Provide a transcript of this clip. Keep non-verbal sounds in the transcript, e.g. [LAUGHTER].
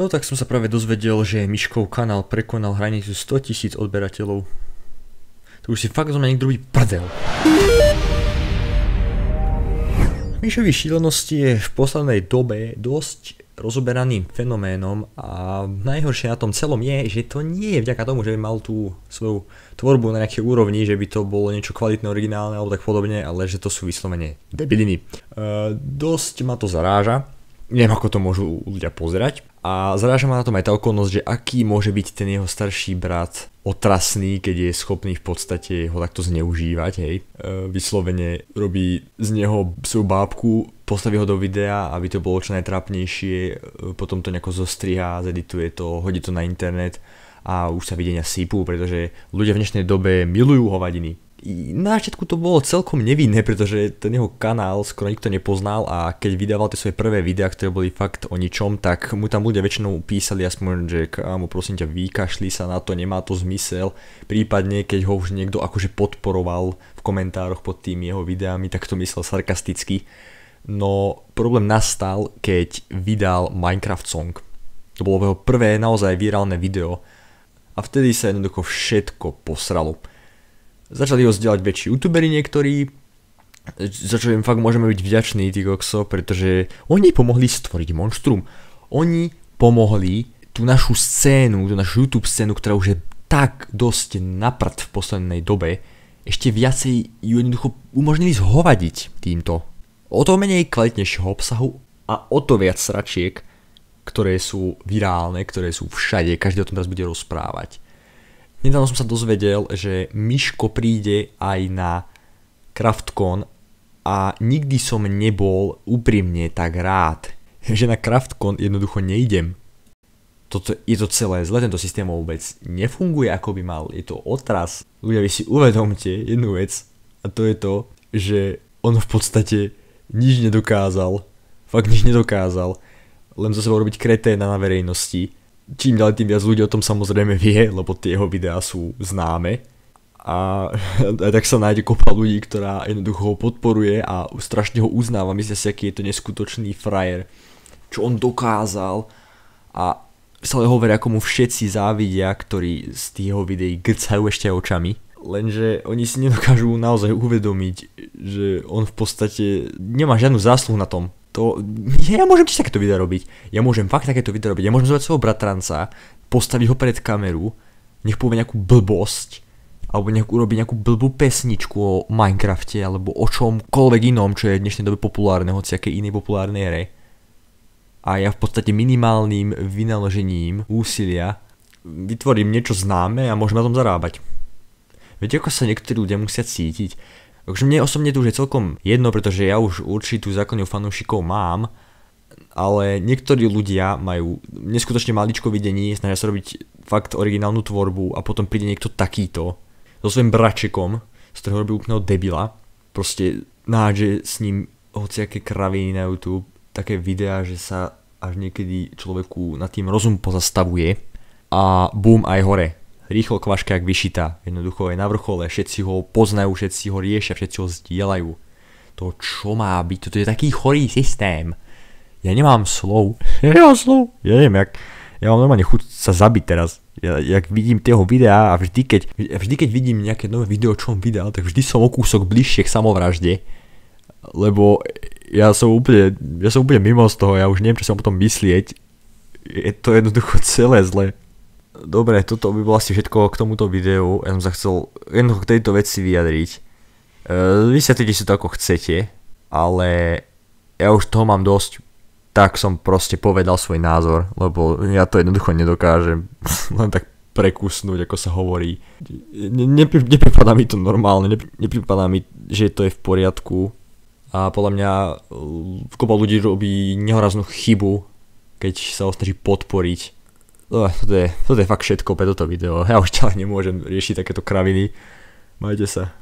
No tak som sa práve dozvedel, že Miškov kanál prekonal hranicu 100 tisíc odberateľov. To už si fakt zo niekto robí prdel. Mišovi šílenosti je v poslednej dobe dosť rozoberaným fenoménom a najhoršie na tom celom je, že to nie je vďaka tomu, že by mal tú svoju tvorbu na nejakej úrovni, že by to bolo niečo kvalitné, originálne alebo tak podobne, ale že to sú vyslovene debiliny. Uh, dosť ma to zaráža, neviem ako to môžu ľudia pozerať, a zaráža ma na tom aj tá okolnosť, že aký môže byť ten jeho starší brat otrasný, keď je schopný v podstate ho takto zneužívať, hej. E, vyslovene robí z neho svoju bábku, postaví ho do videa, aby to bolo čo najtrápnejšie, e, potom to nejako zostriha, zedituje to, hodí to na internet a už sa videnia sypú, pretože ľudia v dnešnej dobe milujú hovadiny na začiatku to bolo celkom nevinné, pretože ten jeho kanál skoro nikto nepoznal a keď vydával tie svoje prvé videá, ktoré boli fakt o ničom, tak mu tam ľudia väčšinou písali aspoň, že kámo prosím ťa vykašli sa na to, nemá to zmysel. Prípadne keď ho už niekto akože podporoval v komentároch pod tými jeho videami, tak to myslel sarkasticky. No problém nastal, keď vydal Minecraft Song. To bolo jeho prvé naozaj virálne video a vtedy sa jednoducho všetko posralo Začali ho zdieľať väčší youtuberi niektorí, za čo im fakt môžeme byť vďační, tí kokso, pretože oni pomohli stvoriť Monstrum. Oni pomohli tú našu scénu, tú našu YouTube scénu, ktorá už je tak dosť naprd v poslednej dobe, ešte viacej ju jednoducho umožnili zhovadiť týmto. O to menej kvalitnejšieho obsahu a o to viac sračiek, ktoré sú virálne, ktoré sú všade, každý o tom teraz bude rozprávať. Nedávno som sa dozvedel, že Miško príde aj na Craftcon a nikdy som nebol úprimne tak rád, že na Craftcon jednoducho neidem. Toto, je to celé zle, tento systém vôbec nefunguje ako by mal, je to otras. Ľudia, vy si uvedomte jednu vec a to je to, že on v podstate nič nedokázal, fakt nič nedokázal, len zo sebou robiť kreténa na verejnosti čím ďalej tým viac ľudí o tom samozrejme vie, lebo tie jeho videá sú známe. A aj tak sa nájde kopa ľudí, ktorá jednoducho ho podporuje a strašne ho uznáva. Myslia si, aký je to neskutočný frajer. Čo on dokázal a stále hovorí, ako mu všetci závidia, ktorí z tých jeho videí grcajú ešte očami. Lenže oni si nedokážu naozaj uvedomiť, že on v podstate nemá žiadnu zásluhu na tom, to, [LAUGHS] ja môžem tiež takéto video robiť. Ja môžem fakt takéto video robiť. Ja môžem zvať svojho bratranca, postaviť ho pred kameru, nech povie nejakú blbosť, alebo nejakú, urobiť nejakú blbú pesničku o Minecrafte, alebo o čomkoľvek inom, čo je v dnešnej dobe populárne, hoci aké inej populárnej hre. A ja v podstate minimálnym vynaložením úsilia vytvorím niečo známe a môžem na tom zarábať. Viete, ako sa niektorí ľudia musia cítiť, Takže mne osobne to už je celkom jedno, pretože ja už určitú základňu fanúšikov mám, ale niektorí ľudia majú neskutočne maličko videní, snažia sa robiť fakt originálnu tvorbu a potom príde niekto takýto so svojím bračekom, z ktorého robí úplného debila, proste náže s ním hociaké kraviny na YouTube, také videá, že sa až niekedy človeku nad tým rozum pozastavuje a boom aj hore rýchlo kvaška jak vyšitá. Jednoducho je na vrchole, všetci ho poznajú, všetci ho riešia, všetci ho zdieľajú. To čo má byť, toto je taký chorý systém. Ja nemám slov. [LAUGHS] Ja nemám slov. Ja neviem, jak, ja mám normálne chuť sa zabiť teraz. Ja, jak vidím tieho videa a vždy keď, vždy keď vidím nejaké nové video, čo on vydal, tak vždy som o kúsok bližšie k samovražde. Lebo ja som úplne, ja som úplne mimo z toho, ja už neviem, čo som potom myslieť. Je to jednoducho celé zle. Dobre, toto by bolo asi všetko k tomuto videu. Ja som sa chcel jednoducho k tejto veci vyjadriť. Uh, vysvetlite si to ako chcete, ale ja už toho mám dosť, tak som proste povedal svoj názor, lebo ja to jednoducho nedokážem [LAUGHS] len tak prekusnúť, ako sa hovorí. Ne, nepripadá mi to normálne, nepripadá mi, že to je v poriadku a podľa mňa kopa ľudí robí nehoraznú chybu, keď sa ho snaží podporiť No, toto je, toto je fakt všetko pre toto video. Ja už ďalej nemôžem riešiť takéto kraviny. Majte sa.